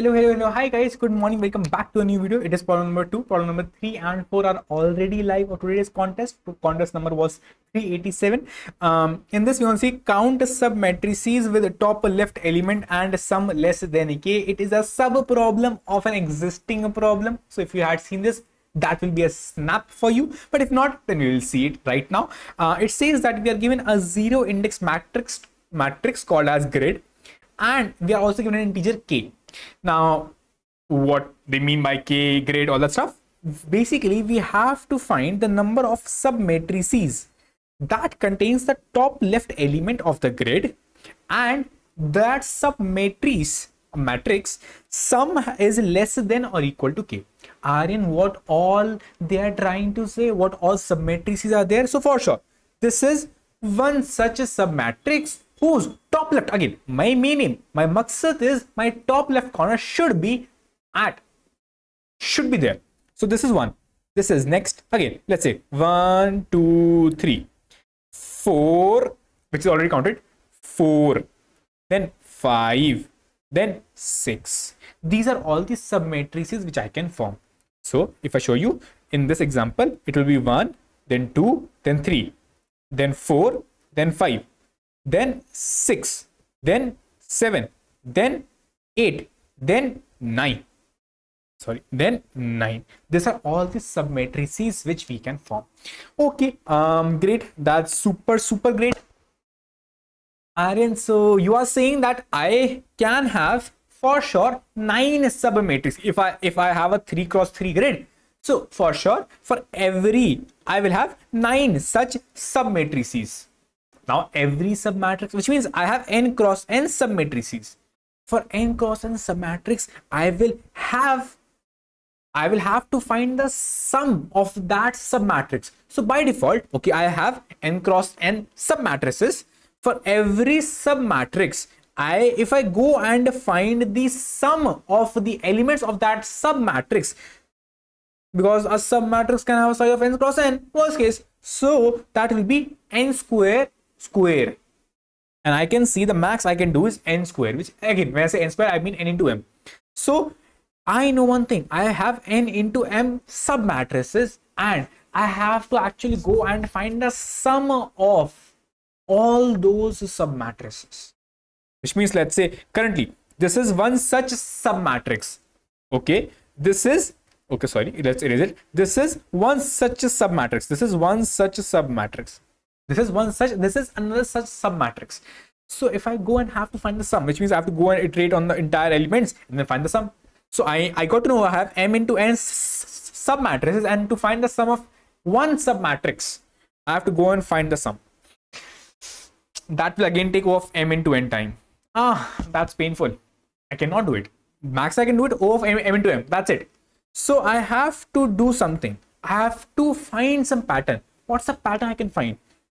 Hello, hello, hello. Hi guys, good morning. Welcome back to a new video. It is problem number two. Problem number three and four are already live of today's contest. Contest number was 387. Um, in this, we want to see count sub matrices with top left element and sum less than k. It is a sub problem of an existing problem. So if you had seen this, that will be a snap for you but if not then you will see it right now uh, it says that we are given a zero index matrix matrix called as grid and we are also given an integer k now, what they mean by K, grid, all that stuff? Basically, we have to find the number of submatrices that contains the top left element of the grid and that submatrix matrix sum is less than or equal to k are in what all they are trying to say what all submatrices are there so for sure this is one such a submatrix whose top left again my meaning my maksad is my top left corner should be at should be there. So this is one. This is next. Again let's say one two three four which is already counted four then five then six. These are all the submatrices which i can form. So if i show you in this example it will be one then two then three then four then five then 6, then 7, then 8, then 9. Sorry, then 9. These are all the submatrices which we can form. Okay, um, great. That's super, super great. Aryan, so you are saying that I can have for sure nine submatrices if I if I have a three cross three grid. So for sure, for every I will have nine such submatrices. Now every submatrix, which means I have n cross n submatrices. For n cross n submatrix, I will have I will have to find the sum of that submatrix. So by default, okay, I have n cross n submatrices. For every submatrix, I if I go and find the sum of the elements of that submatrix, because a submatrix can have a size of n cross n, worst case, so that will be n square square. And I can see the max I can do is n square which again when I say n square I mean n into m. So I know one thing. I have n into m sub matrices and I have to actually go and find the sum of all those sub matrices which means let's say currently this is one such sub matrix okay? This is okay sorry let's erase it. This is one such sub matrix this is one such sub matrix this is one such, this is another such submatrix. So if I go and have to find the sum, which means I have to go and iterate on the entire elements and then find the sum. So I, I got to know I have m into n submatrices and to find the sum of one submatrix, I have to go and find the sum. That will again take O of m into n time. Ah, that's painful. I cannot do it. Max I can do it O of m, m into m. That's it. So I have to do something. I have to find some pattern. What's the pattern I can find?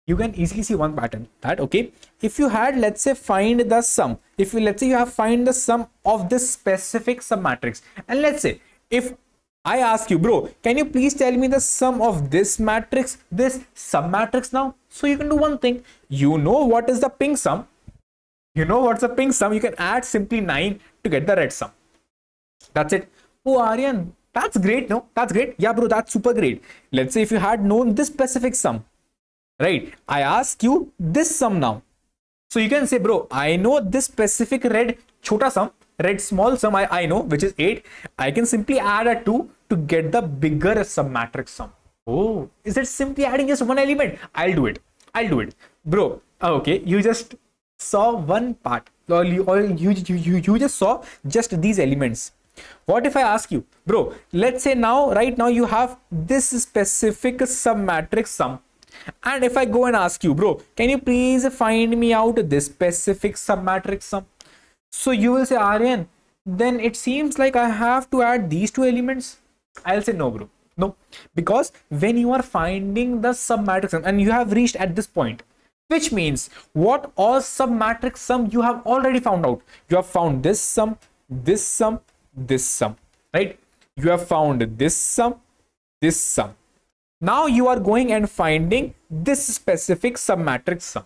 You can easily see one pattern that okay if you had let's say find the sum if you let's say you have find the sum of this specific submatrix and let's say if I ask you bro can you please tell me the sum of this matrix this submatrix now? So you can do one thing. You know what is the pink sum. You know what's the pink sum. You can add simply 9 to get the red sum. That's it. Oh Aryan that's great no? That's great. Yeah bro that's super great. Let's say if you had known this specific sum right? I ask you this sum now. So you can say bro i know this specific red chota sum red small sum I, I know which is 8 i can simply add a 2 to get the bigger submatrix sum. Oh. Is it simply adding just one element? I'll do it. I'll do it. Bro ah, okay. You just saw one part. Or you, or you, you, you just saw just these elements. What if i ask you bro let's say now right now you have this specific submatrix sum and if I go and ask you, bro, can you please find me out this specific submatrix sum? So you will say, Aryan, then it seems like I have to add these two elements. I'll say, no, bro. No, because when you are finding the submatrix sum and you have reached at this point, which means what all submatrix sum you have already found out. You have found this sum, this sum, this sum, right? You have found this sum, this sum now you are going and finding this specific submatrix sum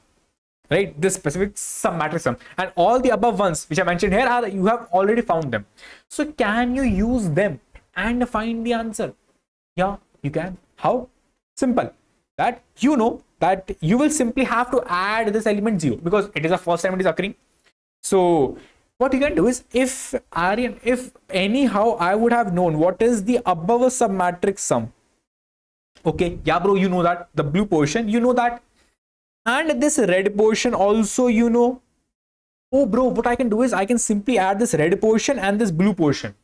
right? This specific sum matrix sum. And all the above ones which I mentioned here are you have already found them. So can you use them and find the answer? Yeah, you can. How? Simple. That you know that you will simply have to add this element 0 because it is the first time it is occurring. So what you can do is if Aryan, if anyhow I would have known what is the above submatrix sum. Okay, yeah, bro, you know that. The blue portion, you know that. And this red portion also you know. Oh bro what i can do is i can simply add this red portion and this blue portion.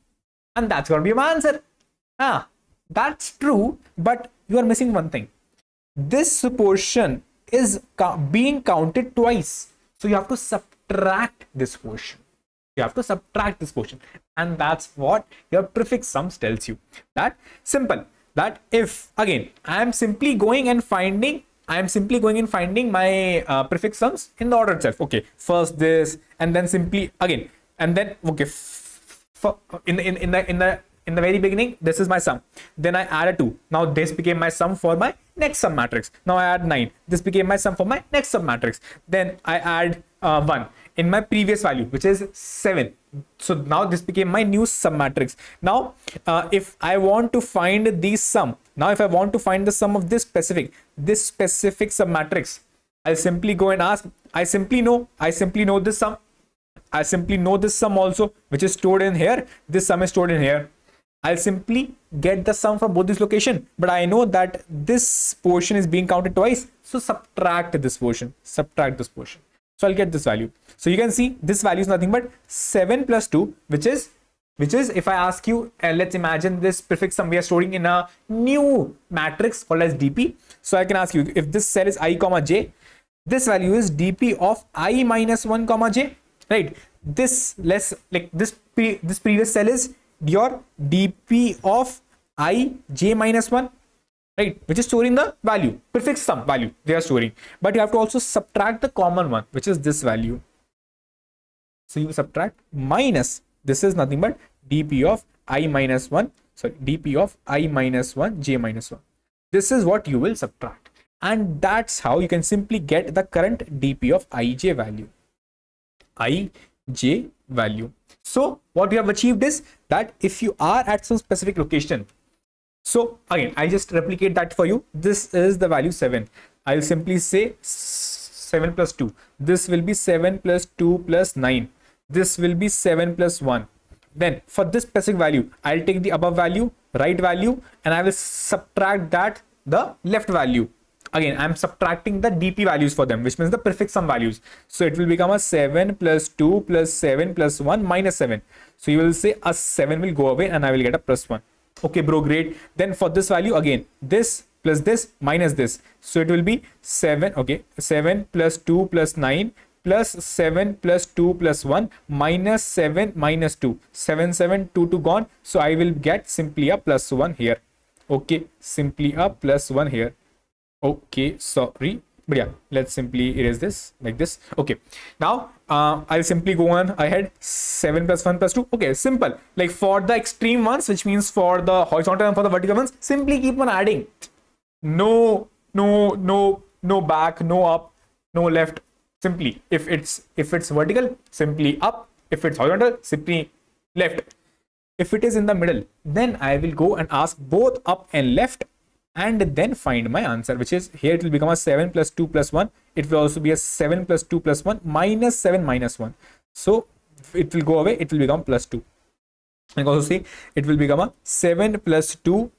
And that's going to be my answer. Ah that's true but you are missing one thing. This portion is being counted twice. So you have to subtract this portion. You have to subtract this portion. And that's what your prefix sums tells you. That simple that if again i am simply going and finding I am simply going and finding my uh, prefix sums in the order itself. Okay, first this, and then simply again, and then okay, in the in, in the in the in the very beginning, this is my sum. Then I add a two. Now this became my sum for my next sum matrix. Now I add nine. This became my sum for my next sum matrix. Then I add uh, one in my previous value, which is seven. So now this became my new sum matrix. Now, uh, if I want to find the sum, now if I want to find the sum of this specific, this specific sum matrix, I'll simply go and ask, I simply know, I simply know this sum. I simply know this sum also, which is stored in here. This sum is stored in here. I'll simply get the sum from both this location, but I know that this portion is being counted twice. So subtract this portion, subtract this portion. So I'll get this value. So you can see this value is nothing but 7 plus 2, which is which is if I ask you, uh, let's imagine this prefix sum we are storing in a new matrix called as dp. So I can ask you if this cell is i comma j, this value is dp of i minus 1 comma j, right? This less like this pre this previous cell is your dp of i j minus 1 right? Which is storing the value. Prefix sum value. They are storing. But you have to also subtract the common one which is this value. So you subtract minus. This is nothing but dp of i minus 1 sorry dp of i minus 1 j minus 1 this is what you will subtract. And that's how you can simply get the current dp of ij value. Ij value. So what you have achieved is that if you are at some specific location, so again, I just replicate that for you. This is the value 7. I'll simply say 7 plus 2. This will be 7 plus 2 plus 9. This will be 7 plus 1. Then for this specific value, I'll take the above value, right value, and I will subtract that the left value again i'm subtracting the dp values for them which means the prefix sum values so it will become a 7 plus 2 plus 7 plus 1 minus 7 so you will say a 7 will go away and i will get a plus 1 okay bro great. Then for this value again this plus this minus this. So it will be 7 okay 7 plus 2 plus 9 plus 7 plus 2 plus 1 minus 7 minus 2 7 7 2 2 gone. So i will get simply a plus 1 here. Okay simply a plus 1 here. Okay sorry but yeah let's simply erase this like this. Okay. Now uh, i'll simply go on ahead. 7 plus 1 plus 2 okay simple. Like for the extreme ones which means for the horizontal and for the vertical ones simply keep on adding. No no no no back no up no left. Simply if it's if it's vertical simply up. If it's horizontal simply left. If it is in the middle then i will go and ask both up and left and then find my answer which is here it will become a 7 plus 2 plus 1 it will also be a 7 plus 2 plus 1 minus 7 minus 1 so it will go away it will become plus 2 I can also see it will become a 7 plus 2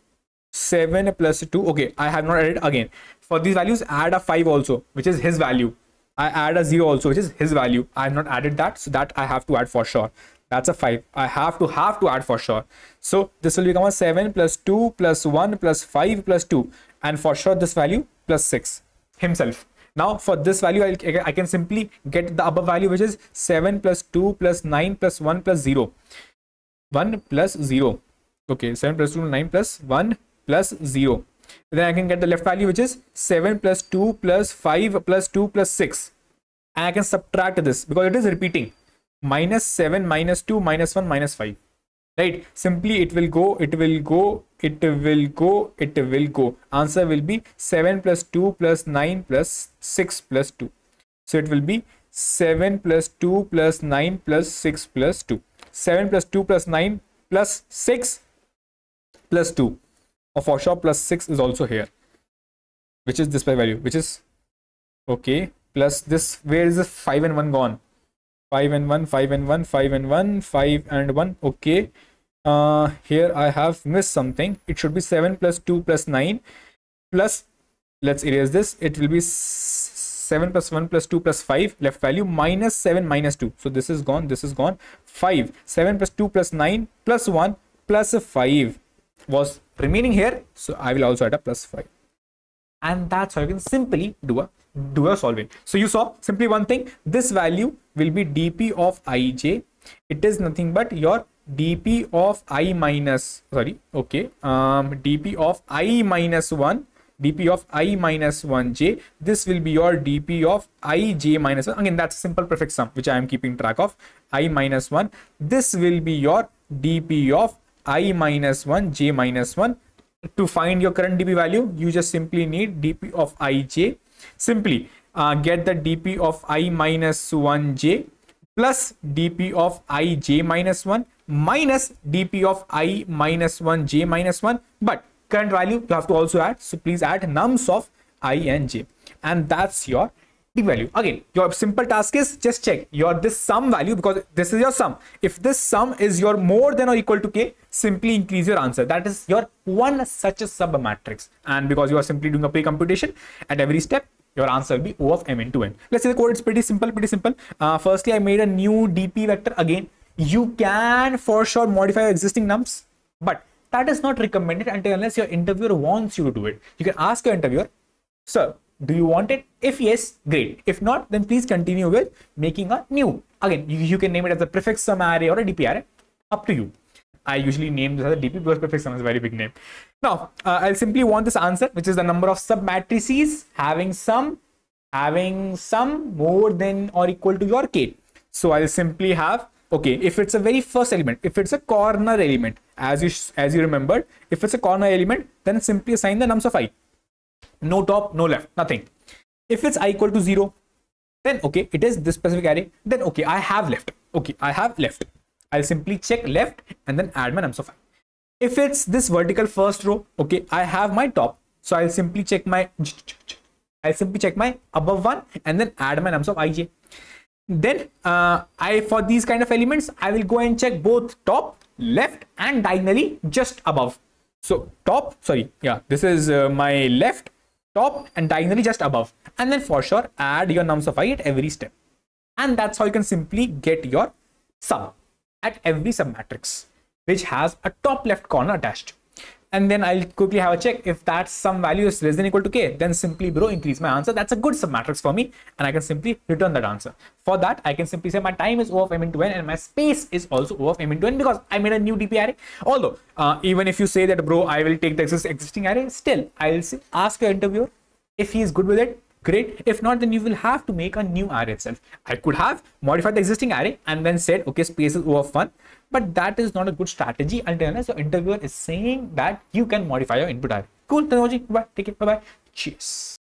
7 plus 2 okay I have not added again. For these values add a 5 also which is his value. I add a 0 also which is his value. I have not added that so that I have to add for sure that's a 5 i have to have to add for sure. So this will become a 7 plus 2 plus 1 plus 5 plus 2 and for sure this value plus 6 himself. Now for this value i can simply get the above value which is 7 plus 2 plus 9 plus 1 plus 0 1 plus 0 okay 7 plus 2 9 plus 1 plus 0 then i can get the left value which is 7 plus 2 plus 5 plus 2 plus 6 and i can subtract this because it is repeating minus 7 minus 2 minus 1 minus 5 right? Simply it will go it will go it will go it will go. Answer will be 7 plus 2 plus 9 plus 6 plus 2 So it will be 7 plus 2 plus 9 plus 6 plus 2. 7 plus 2 plus 9 plus 6 plus 2 or for sure plus 6 is also here. Which is this by value? Which is okay plus this where is the 5 and 1 gone 5 and 1 5 and 1 5 and 1 5 and 1 okay. Uh here i have missed something. It should be 7 plus 2 plus 9 plus let's erase this. It will be 7 plus 1 plus 2 plus 5 left value minus 7 minus 2 so this is gone this is gone. 5 7 plus 2 plus 9 plus 1 plus 5 was remaining here. So i will also add a plus 5 and that's how you can simply do a do a solving. So you saw simply one thing. This value will be dp of ij it is nothing but your dp of i minus sorry okay um dp of i minus 1 dp of i minus 1j this will be your dp of ij minus 1 again that's simple prefix sum which i am keeping track of. I minus 1 this will be your dp of i minus 1 j minus 1 to find your current dp value you just simply need dp of ij simply uh, get the dp of i minus 1j plus dp of ij minus 1 minus dp of i minus 1 j minus 1 but current value you have to also add. So please add nums of i and j. And that's your dp value. Again your simple task is just check your this sum value because this is your sum. If this sum is your more than or equal to k simply increase your answer. That is your one such a sub matrix. And because you are simply doing a pre-computation at every step your answer will be O of m into n. Let's say the code is pretty simple, pretty simple. Uh, firstly, I made a new DP vector again. You can for sure modify your existing nums, but that is not recommended until unless your interviewer wants you to do it. You can ask your interviewer, sir, do you want it? If yes, great. If not, then please continue with making a new. Again, you, you can name it as a prefix sum array or a DP array. Up to you. I usually name this as a DP because prefix is a very big name. Now, uh, I'll simply want this answer, which is the number of submatrices having sum having sum more than or equal to your k. So I'll simply have okay if it's a very first element, if it's a corner element, as you as you remembered, if it's a corner element, then simply assign the nums of i. No top, no left, nothing. If it's i equal to zero, then okay, it is this specific array. Then okay, I have left. Okay, I have left. I'll simply check left and then add my nums of i. If it's this vertical first row, okay, I have my top. So I'll simply check my, I'll simply check my above one and then add my nums of ij. Then uh, I, for these kind of elements, I will go and check both top, left and diagonally just above. So top, sorry, yeah, this is uh, my left, top and diagonally just above. And then for sure, add your nums of i at every step. And that's how you can simply get your sum at every submatrix which has a top left corner attached. And then I'll quickly have a check. If that sum value is less than equal to k then simply bro increase my answer. That's a good submatrix for me and I can simply return that answer. For that I can simply say my time is O of m into n and my space is also O of m into n because I made a new DP array. Although uh, even if you say that bro I will take the existing array still I'll ask your interviewer if he is good with it great. If not then you will have to make a new array itself. I could have modified the existing array and then said okay space is over 1 but that is not a good strategy until unless your interviewer is saying that you can modify your input array. Cool. Technology. Bye take it. Bye bye cheers